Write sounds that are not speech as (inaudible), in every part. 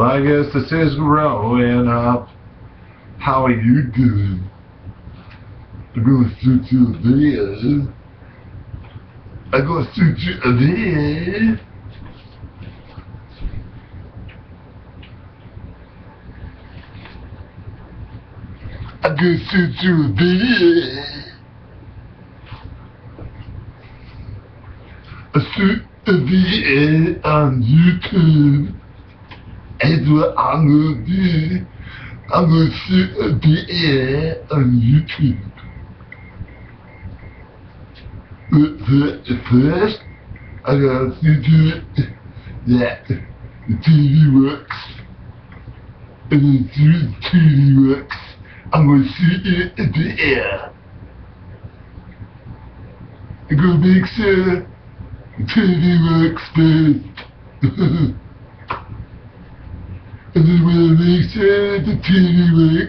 I guess this is growing up. How are you doing? I'm gonna shoot you a video. I'm gonna shoot you a video. I'm gonna shoot you a video. I shoot a video on YouTube. That's what I'm gonna do. I'm gonna shoot a video on YouTube. But fir- first, I gotta see that the TV works. And the TV works, I'm gonna shoot it in the air. I'm gonna make sure the TV works first. (laughs) I the TV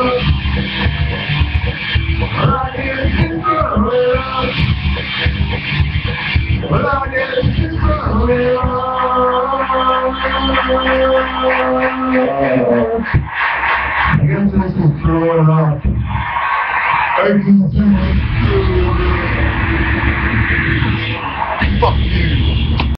I guess this is growing up. I can do it. Fuck you.